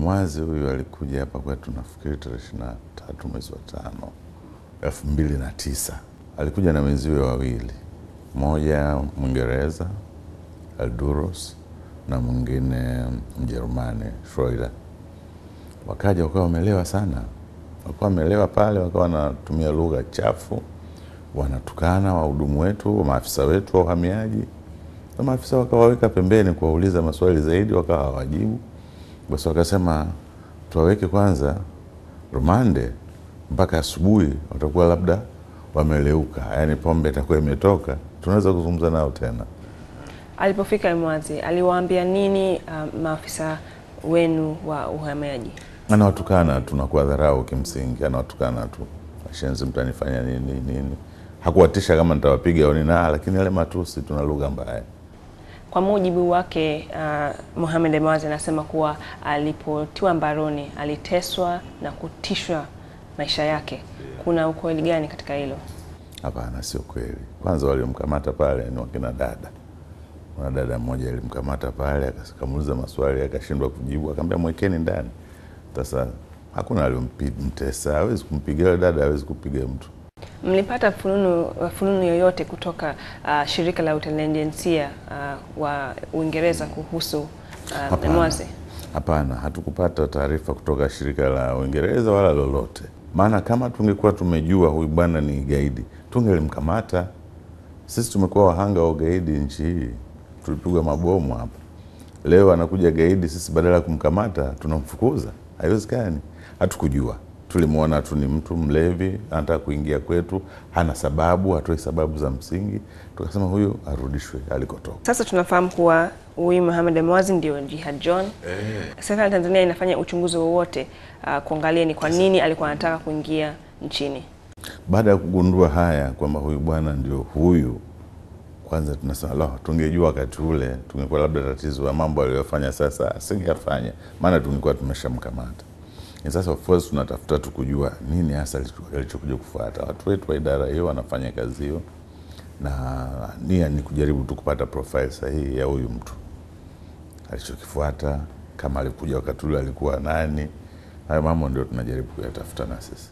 Mwazi huyu alikuja hapa kwetu nafikiri tarehe ishirini na tatu mwezi wa tano elfu mbili na tisa. Alikuja na wenziwe wawili, mmoja Mwingereza Alduros na mwingine Mjerumani Schroeder. Wakaja wakawa wamelewa sana, wakawa wamelewa pale, wakawa wanatumia lugha chafu, wanatukana wahudumu wetu, maafisa wetu wa uhamiaji. Maafisa wakawaweka pembeni kuwauliza maswali zaidi, wakawa hawajibu. Basi wakasema tuwaweke kwanza rumande mpaka asubuhi, watakuwa labda wameleuka, yaani pombe itakuwa imetoka, tunaweza kuzungumza nao tena. Alipofika Mwanzi aliwaambia nini uh, maafisa wenu wa uhamiaji? Anawatukana, tu nakuwa dharau kimsingi, anawatukana tu, washenzi, mtanifanya nini nini. Hakuwatisha kama nitawapiga au nini, lakini yale matusi, tuna lugha mbaya. Kwa mujibu wake uh, Mohamed Mwazi anasema kuwa alipotiwa mbaroni aliteswa na kutishwa maisha yake. Kuna ukweli gani katika hilo? Hapana, sio kweli. Kwanza waliomkamata pale ni wakina dada. Kuna dada mmoja alimkamata pale, akamuuliza maswali akashindwa kujibu, akamwambia mwekeni ndani. Sasa hakuna aliomtesa, hawezi kumpiga dada, hawezi kupiga mtu. Mlipata fununu, fununu yoyote kutoka uh, shirika la utelijensia uh, wa Uingereza kuhusu uh, Hapana. Hapana, hatukupata taarifa kutoka shirika la Uingereza wala lolote, maana kama tungekuwa tumejua huyu bwana ni gaidi tungelimkamata. Sisi tumekuwa wahanga wa ugaidi nchi hii, tulipigwa mabomu hapa. Leo anakuja gaidi, sisi badala ya kumkamata tunamfukuza? Haiwezekani. Hatukujua, tulimwona tu ni mtu mlevi, anataka kuingia kwetu, hana sababu, hatoi sababu za msingi, tukasema huyu arudishwe alikotoka. Sasa tunafahamu kuwa huyu Mohamed Mwazi ndio Jihad John. Eh, Serikali ya Tanzania inafanya uchunguzi wowote uh, kuangalia ni kwa nini alikuwa anataka kuingia nchini. Baada ya kugundua haya kwamba huyu bwana ndio huyu, kwanza tunasema la, tungejua wakati ule tungekuwa labda tatizo ya mambo aliyofanya sasa asingeyafanya, maana tungekuwa tumeshamkamata. Sasa of course tunatafuta tu kujua nini hasa alichokuja kufuata. Watu wetu wa idara hiyo wanafanya kazi hiyo, na nia ni kujaribu tu kupata profile sahihi ya huyu mtu, alichokifuata, kama alikuja wakati ule alikuwa nani. Hayo mambo ndio tunajaribu kuyatafuta na sisi.